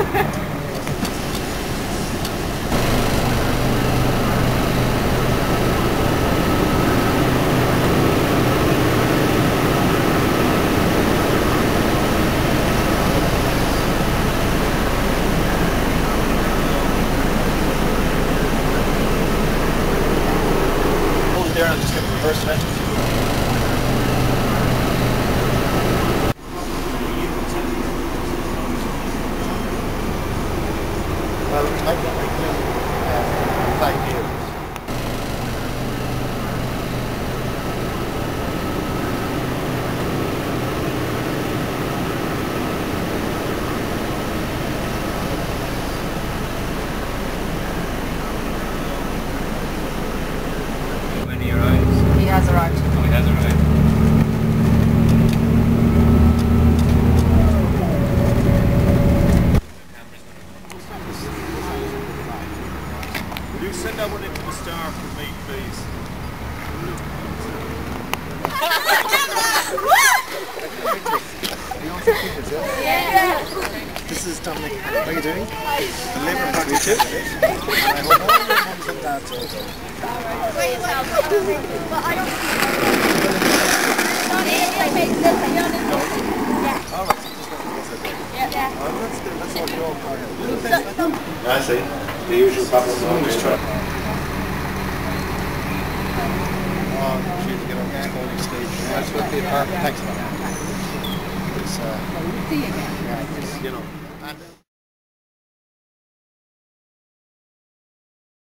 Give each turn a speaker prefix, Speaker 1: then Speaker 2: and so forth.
Speaker 1: there and I'm just going to reverse it. like that. send that one into the star for me, please. This is Dominic. How are you doing? Delivering back to you. I hope all your good. I see. The usual problem. next stage. And that's what the apartment, uh, thanks. It's, uh, yeah, you know.